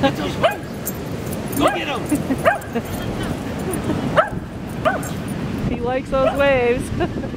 Get. Go get him! he likes those waves.